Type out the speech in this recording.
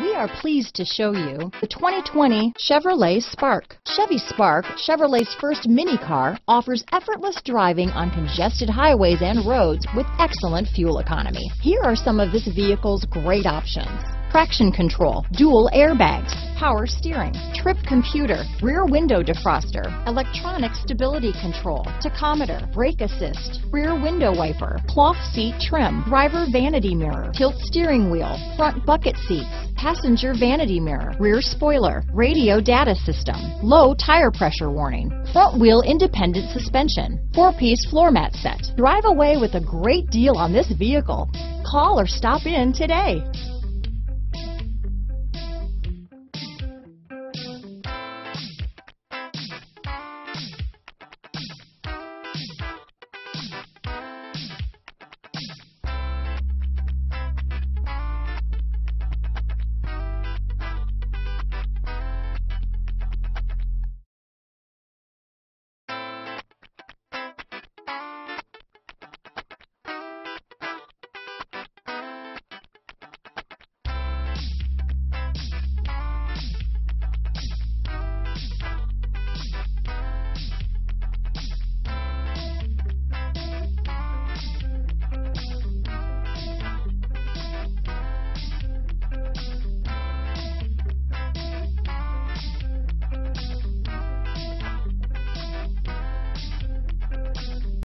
We are pleased to show you the 2020 Chevrolet Spark. Chevy Spark, Chevrolet's first mini car, offers effortless driving on congested highways and roads with excellent fuel economy. Here are some of this vehicle's great options traction control, dual airbags, power steering, trip computer, rear window defroster, electronic stability control, tachometer, brake assist, rear window wiper, cloth seat trim, driver vanity mirror, tilt steering wheel, front bucket seats, passenger vanity mirror, rear spoiler, radio data system, low tire pressure warning, front wheel independent suspension, four-piece floor mat set. Drive away with a great deal on this vehicle. Call or stop in today.